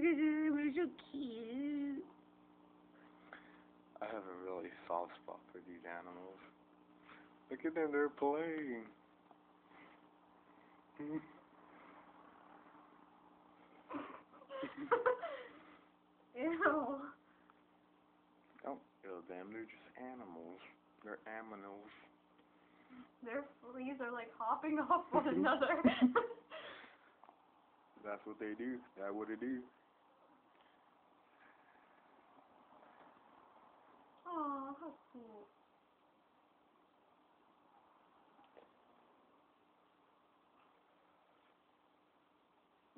look at them. They're so cute. I have a really soft spot for these animals. Look at them, they're playing. Ew. Don't kill them, they're just animals. They're aminals. Their fleas are like hopping off one another. That's what they do. That's what they do. Aw, how.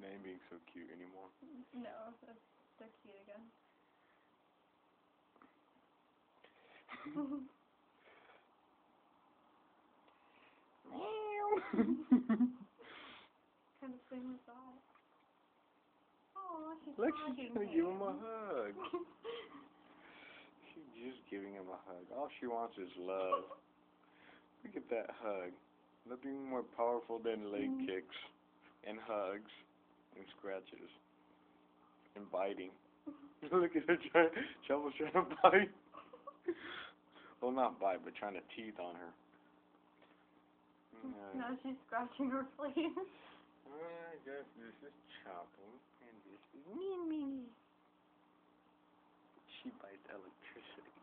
They ain't being so cute anymore. No, they're, they're cute again. kind of same as that. Aw, she's Look, she's gonna give him a hug. She's just giving him a hug. All she wants is love. Look at that hug. Nothing more powerful than leg Mhm. kicks and hugs and scratches and biting. Look at her trying. Shovel's trying to bite. well, not bite, but trying to teeth on her. Yeah. now she's scratching her fleas. I guess this is chopping, and this is electricity.